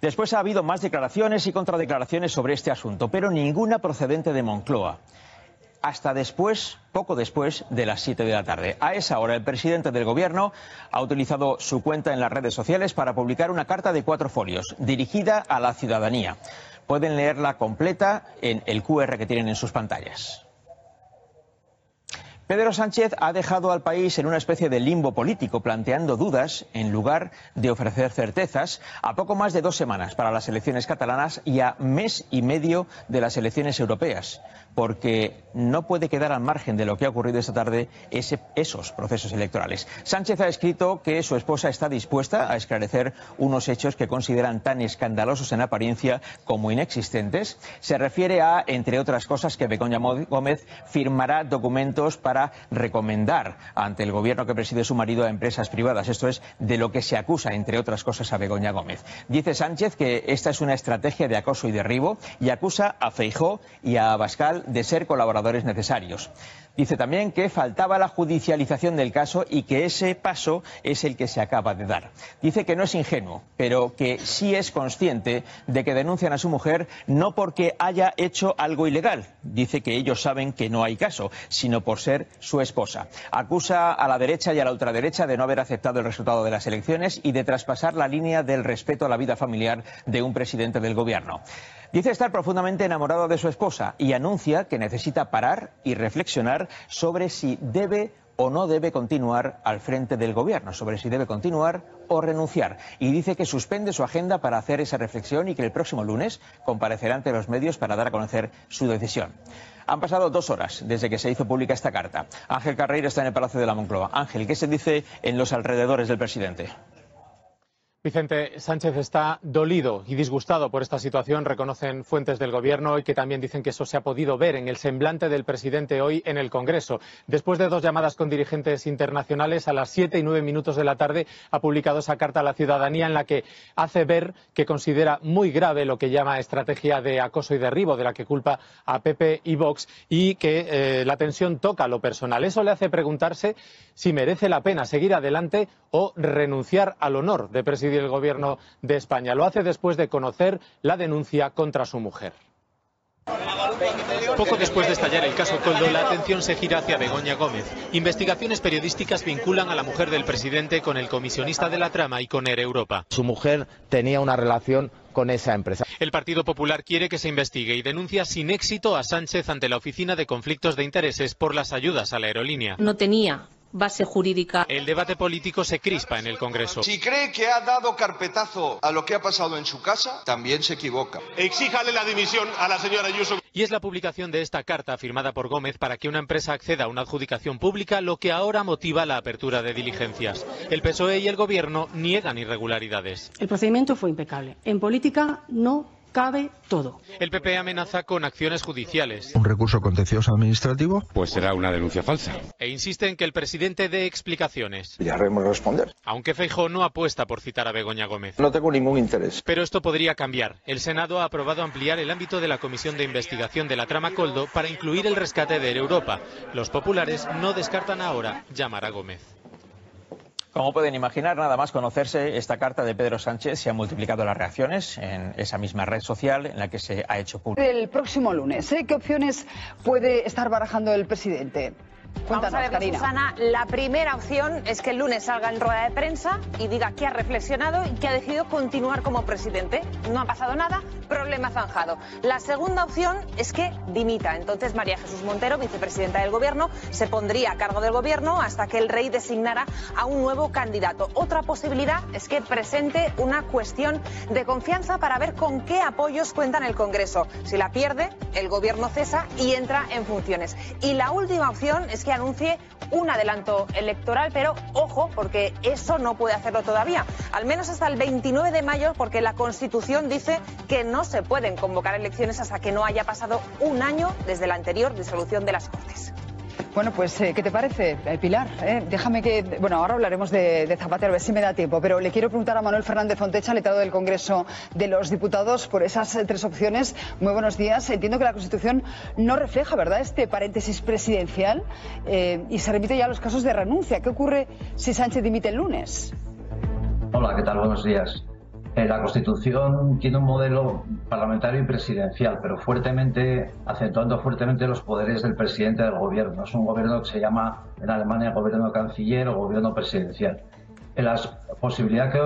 Después ha habido más declaraciones y contradeclaraciones sobre este asunto, pero ninguna procedente de Moncloa hasta después, poco después de las 7 de la tarde. A esa hora, el presidente del Gobierno ha utilizado su cuenta en las redes sociales para publicar una carta de cuatro folios dirigida a la ciudadanía. Pueden leerla completa en el QR que tienen en sus pantallas. Pedro Sánchez ha dejado al país en una especie de limbo político, planteando dudas en lugar de ofrecer certezas, a poco más de dos semanas para las elecciones catalanas y a mes y medio de las elecciones europeas porque no puede quedar al margen de lo que ha ocurrido esta tarde esos procesos electorales. Sánchez ha escrito que su esposa está dispuesta a esclarecer unos hechos que consideran tan escandalosos en apariencia como inexistentes. Se refiere a, entre otras cosas, que Begoña Gómez firmará documentos para recomendar ante el gobierno que preside su marido a empresas privadas. Esto es de lo que se acusa, entre otras cosas, a Begoña Gómez. Dice Sánchez que esta es una estrategia de acoso y derribo y acusa a Feijó y a Abascal de ser colaboradores necesarios. Dice también que faltaba la judicialización del caso y que ese paso es el que se acaba de dar. Dice que no es ingenuo, pero que sí es consciente de que denuncian a su mujer no porque haya hecho algo ilegal. Dice que ellos saben que no hay caso, sino por ser su esposa. Acusa a la derecha y a la ultraderecha de no haber aceptado el resultado de las elecciones y de traspasar la línea del respeto a la vida familiar de un presidente del gobierno. Dice estar profundamente enamorado de su esposa y anuncia que necesita parar y reflexionar sobre si debe o no debe continuar al frente del gobierno, sobre si debe continuar o renunciar. Y dice que suspende su agenda para hacer esa reflexión y que el próximo lunes comparecerá ante los medios para dar a conocer su decisión. Han pasado dos horas desde que se hizo pública esta carta. Ángel Carreira está en el Palacio de la Moncloa. Ángel, ¿qué se dice en los alrededores del presidente? Vicente Sánchez está dolido y disgustado por esta situación, reconocen fuentes del Gobierno y que también dicen que eso se ha podido ver en el semblante del presidente hoy en el Congreso. Después de dos llamadas con dirigentes internacionales, a las siete y nueve minutos de la tarde ha publicado esa carta a la ciudadanía en la que hace ver que considera muy grave lo que llama estrategia de acoso y derribo, de la que culpa a Pepe y Vox, y que eh, la tensión toca lo personal. Eso le hace preguntarse si merece la pena seguir adelante o renunciar al honor de presidente el Gobierno de España. Lo hace después de conocer la denuncia contra su mujer. Poco después de estallar el caso Coldo, la atención se gira hacia Begoña Gómez. Investigaciones periodísticas vinculan a la mujer del presidente con el comisionista de la trama y con Air Europa. Su mujer tenía una relación con esa empresa. El Partido Popular quiere que se investigue y denuncia sin éxito a Sánchez ante la Oficina de Conflictos de Intereses por las ayudas a la aerolínea. No tenía base jurídica. El debate político se crispa en el Congreso. Si cree que ha dado carpetazo a lo que ha pasado en su casa, también se equivoca. Exíjale la dimisión a la señora Ayuso. Y es la publicación de esta carta firmada por Gómez para que una empresa acceda a una adjudicación pública lo que ahora motiva la apertura de diligencias. El PSOE y el Gobierno niegan irregularidades. El procedimiento fue impecable. En política no cabe todo. El PP amenaza con acciones judiciales. ¿Un recurso contencioso administrativo? Pues será una denuncia falsa. E insiste en que el presidente dé explicaciones. Ya haremos responder. Aunque Feijóo no apuesta por citar a Begoña Gómez. No tengo ningún interés. Pero esto podría cambiar. El Senado ha aprobado ampliar el ámbito de la Comisión de Investigación de la trama Coldo para incluir el rescate de Europa. Los populares no descartan ahora llamar a Gómez. Como pueden imaginar, nada más conocerse esta carta de Pedro Sánchez, se han multiplicado las reacciones en esa misma red social en la que se ha hecho público. El próximo lunes, ¿eh? ¿qué opciones puede estar barajando el presidente? Vamos a ver, Susana, la primera opción es que el lunes salga en rueda de prensa y diga que ha reflexionado y que ha decidido continuar como presidente. No ha pasado nada, problema zanjado. La segunda opción es que dimita. Entonces María Jesús Montero, vicepresidenta del Gobierno, se pondría a cargo del Gobierno hasta que el rey designara a un nuevo candidato. Otra posibilidad es que presente una cuestión de confianza para ver con qué apoyos cuenta en el Congreso. Si la pierde, el Gobierno cesa y entra en funciones. Y la última opción es que anuncie un adelanto electoral, pero ojo, porque eso no puede hacerlo todavía, al menos hasta el 29 de mayo, porque la Constitución dice que no se pueden convocar elecciones hasta que no haya pasado un año desde la anterior disolución de las Cortes. Bueno, pues, eh, ¿qué te parece, eh, Pilar? Eh, déjame que. Bueno, ahora hablaremos de, Zapatero, a ver si me da tiempo, pero le quiero preguntar a Manuel Fernández Fontecha, letrado del Congreso de los Diputados, por esas tres opciones. Muy buenos días. Entiendo que la Constitución no refleja, ¿verdad?, este paréntesis presidencial y se remite ya a los casos de renuncia. ¿Qué ocurre si Sánchez dimite el lunes? Hola, ¿qué tal? Buenos días. Eh, la Constitución tiene un modelo parlamentario y presidencial, pero fuertemente, acentuando fuertemente los poderes del presidente del gobierno. Es un gobierno que se llama en Alemania gobierno canciller o gobierno presidencial. La posibilidad que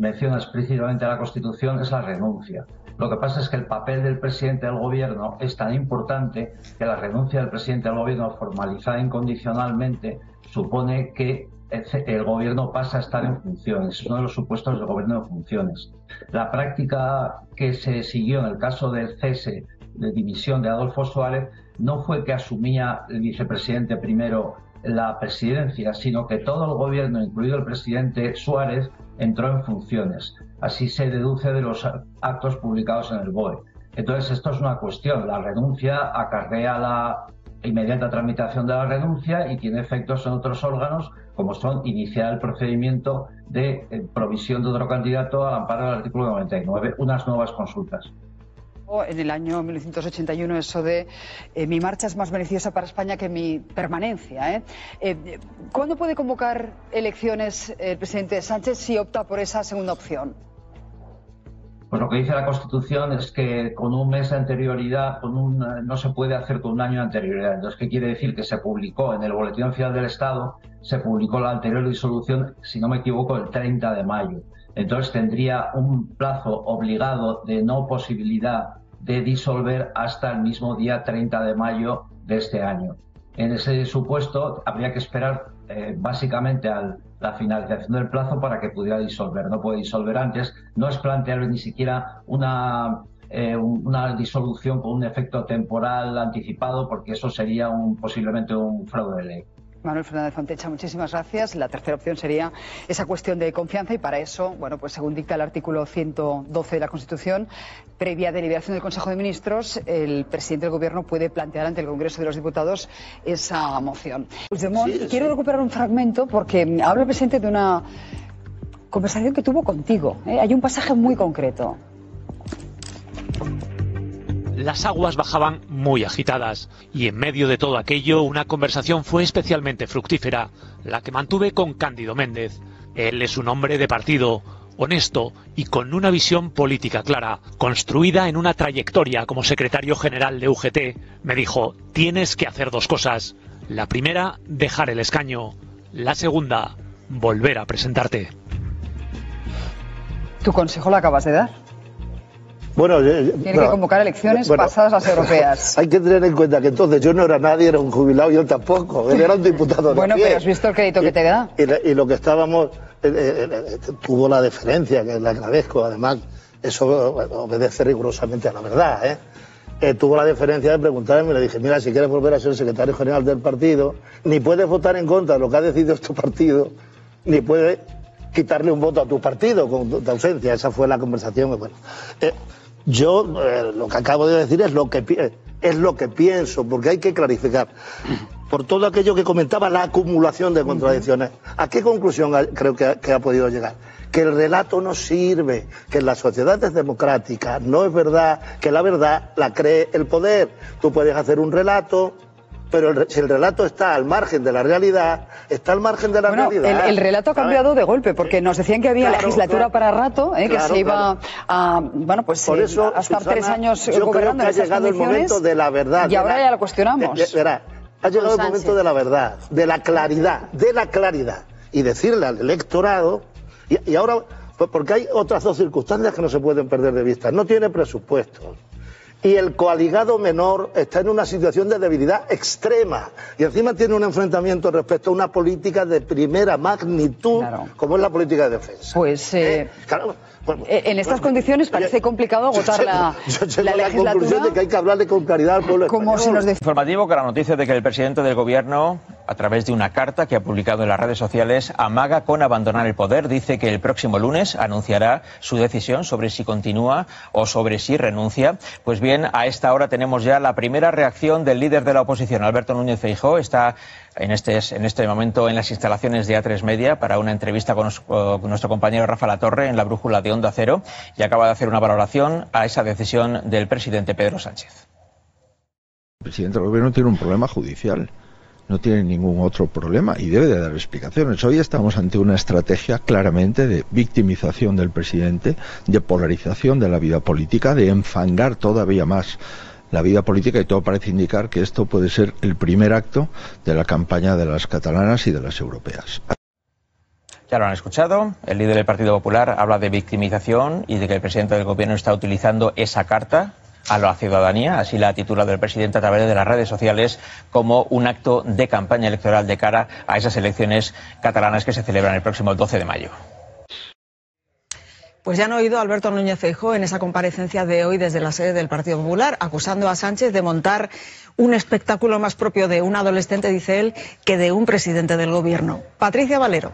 menciona explícitamente la Constitución es la renuncia. Lo que pasa es que el papel del presidente del gobierno es tan importante que la renuncia del presidente del gobierno formalizada incondicionalmente supone que el gobierno pasa a estar en funciones. Es uno de los supuestos del gobierno de funciones. La práctica que se siguió en el caso del cese de dimisión de Adolfo Suárez no fue que asumía el vicepresidente primero la presidencia, sino que todo el gobierno, incluido el presidente Suárez, entró en funciones. Así se deduce de los actos publicados en el BOE. Entonces, esto es una cuestión. La renuncia acarrea la inmediata tramitación de la renuncia y tiene efectos en otros órganos, como son iniciar el procedimiento de eh, provisión de otro candidato al amparo del artículo 99, unas nuevas consultas. En el año 1981 eso de eh, mi marcha es más beneficiosa para España que mi permanencia. ¿eh? ¿Cuándo puede convocar elecciones el presidente Sánchez si opta por esa segunda opción? Pues lo que dice la Constitución es que con un mes de anterioridad, con un, no se puede hacer con un año de anterioridad. Entonces, ¿qué quiere decir? Que se publicó en el Boletín Oficial del Estado, se publicó la anterior disolución, si no me equivoco, el 30 de mayo. Entonces tendría un plazo obligado de no posibilidad de disolver hasta el mismo día 30 de mayo de este año. En ese supuesto habría que esperar eh, básicamente a la finalización del plazo para que pudiera disolver. No puede disolver antes. No es planteable ni siquiera una, eh, una disolución con un efecto temporal anticipado porque eso sería un, posiblemente un fraude de ley. Manuel Fernández Fontecha, muchísimas gracias. La tercera opción sería esa cuestión de confianza y para eso, bueno, pues según dicta el artículo 112 de la Constitución, previa deliberación del Consejo de Ministros, el presidente del Gobierno puede plantear ante el Congreso de los Diputados esa moción. quiero recuperar un fragmento porque habla el presidente de una conversación que tuvo contigo. ¿eh? Hay un pasaje muy concreto. Las aguas bajaban muy agitadas y en medio de todo aquello una conversación fue especialmente fructífera, la que mantuve con Cándido Méndez. Él es un hombre de partido, honesto y con una visión política clara, construida en una trayectoria como secretario general de UGT, me dijo, tienes que hacer dos cosas. La primera, dejar el escaño. La segunda, volver a presentarte. ¿Tu consejo lo acabas de dar? Bueno, Tiene que convocar elecciones pasadas las europeas. Hay que tener en cuenta que entonces yo no era nadie, era un jubilado, yo tampoco. Él era un diputado de Bueno, pero has visto el crédito que te da. Y, lo que estábamos, eh, eh, eh, tuvo la deferencia, que le agradezco, además, eso obedece rigurosamente a la verdad, ¿eh? tuvo la deferencia de preguntarme, le dije, mira, si quieres volver a ser secretario general del partido, ni puedes votar en contra de lo que ha decidido tu partido, ni puedes quitarle un voto a tu partido con tu ausencia. Esa fue la conversación. Bueno, yo eh, lo que acabo de decir es lo que es lo que pienso, porque hay que clarificar. Por todo aquello que comentaba, la acumulación de contradicciones. ¿A qué conclusión creo que ha podido llegar? Que el relato no sirve, que las sociedades democráticas no es verdad que la verdad la cree el poder. Tú puedes hacer un relato, pero si el relato está al margen de la realidad, está al margen de la realidad. El, relato ha cambiado de golpe, porque nos decían que había legislatura para rato, ¿eh? que se iba a, bueno, pues Por eso, a estar tres años yo gobernando creo que ha llegado el momento de la verdad. Y ahora ya lo cuestionamos. ha llegado el momento de la verdad, de la claridad, de la claridad. Y decirle al electorado, y, y ahora, pues porque hay otras dos circunstancias que no se pueden perder de vista. No tiene presupuesto y el coaligado menor está en una situación de debilidad extrema. Y encima tiene un enfrentamiento respecto a una política de primera magnitud como es la política de defensa. Pues eh, eh, eh, en estas condiciones parece complicado agotar la, yo la, la conclusión de que hay que hablarle con claridad al pueblo Como Informativo que la noticia de que el presidente del gobierno a través de una carta que ha publicado en las redes sociales, amaga con abandonar el poder. Dice que el próximo lunes anunciará su decisión sobre si continúa o sobre si renuncia. Pues bien, a esta hora tenemos ya la primera reacción del líder de la oposición, Alberto Núñez Feijóo. Está en este, en este momento en las instalaciones de A3 Media para una entrevista con, con nuestro compañero Rafa Latorre en la brújula de Onda Cero y acaba de hacer una valoración a esa decisión del presidente Pedro Sánchez. El presidente del gobierno tiene un problema judicial no tiene ningún otro problema y debe de dar explicaciones. Hoy estamos ante una estrategia claramente de victimización del presidente, de polarización de la vida política, de enfangar todavía más la vida política y todo parece indicar que esto puede ser el primer acto de la campaña de las catalanas y de las europeas. Ya lo han escuchado. El líder del Partido Popular habla de victimización y de que el presidente del gobierno está utilizando esa carta a la ciudadanía, así la titula del presidente a través de las redes sociales, como un acto de campaña electoral de cara a esas elecciones catalanas que se celebran el próximo 12 de mayo. Pues ya han oído Alberto Núñez Feijóo en esa comparecencia de hoy desde la sede del Partido Popular, acusando a Sánchez de montar un espectáculo más propio de un adolescente, dice él, que de un presidente del gobierno. Patricia Valero.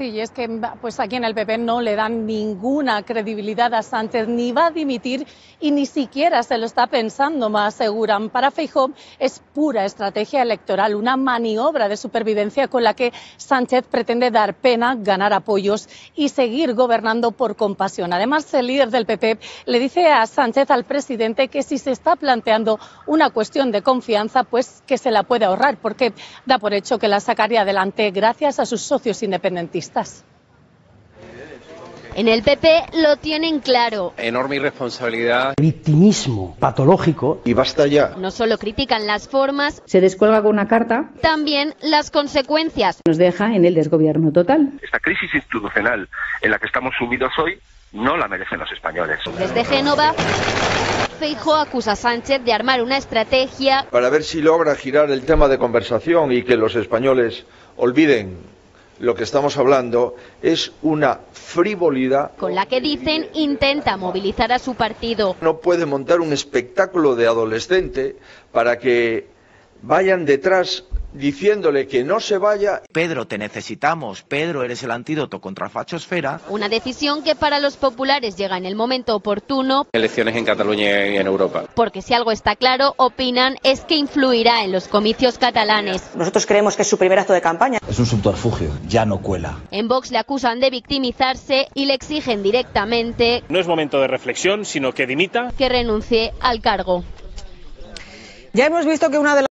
Sí, y es que pues aquí en el PP no le dan ninguna credibilidad a Sánchez, ni va a dimitir y ni siquiera se lo está pensando, más aseguran. Para Feijóo es pura estrategia electoral, una maniobra de supervivencia con la que Sánchez pretende dar pena, ganar apoyos y seguir gobernando por compasión. Además, el líder del PP le dice a Sánchez, al presidente, que si se está planteando una cuestión de confianza, pues que se la puede ahorrar, porque da por hecho que la sacaría adelante gracias a sus socios independentistas. En el PP lo tienen claro. Enorme irresponsabilidad. Victimismo patológico. Y basta ya. No solo critican las formas. Se descuelga con una carta. También las consecuencias. Nos deja en el desgobierno total. Esta crisis institucional en la que estamos sumidos hoy no la merecen los españoles. Desde Génova, Feijóo acusa a Sánchez de armar una estrategia para ver si logra girar el tema de conversación y que los españoles olviden lo que estamos hablando es una frivolidad. Con la que dicen intenta movilizar a su partido. No puede montar un espectáculo de adolescente para que vayan detrás diciéndole que no se vaya. Pedro, te necesitamos. Pedro, eres el antídoto contra la fachosfera. Una decisión que para los populares llega en el momento oportuno. Elecciones en Cataluña y en Europa. Porque si algo está claro, opinan, es que influirá en los comicios catalanes. Nosotros creemos que es su primer acto de campaña. Es un subterfugio, ya no cuela. En Vox le acusan de victimizarse y le exigen directamente. No es momento de reflexión, sino que dimita. Que renuncie al cargo. Ya hemos visto que una de las